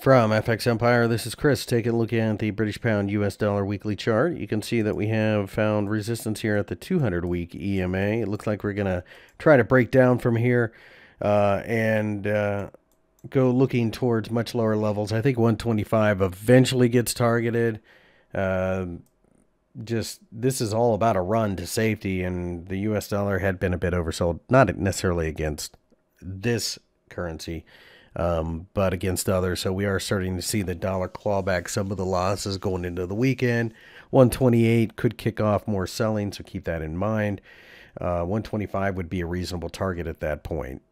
From FX Empire, this is Chris taking a look at the British Pound US Dollar weekly chart. You can see that we have found resistance here at the 200 week EMA. It looks like we're going to try to break down from here uh, and uh, go looking towards much lower levels. I think 125 eventually gets targeted. Uh, just this is all about a run to safety, and the US dollar had been a bit oversold, not necessarily against this currency um, but against others. So we are starting to see the dollar claw back some of the losses going into the weekend. 128 could kick off more selling, so keep that in mind. Uh, 125 would be a reasonable target at that point.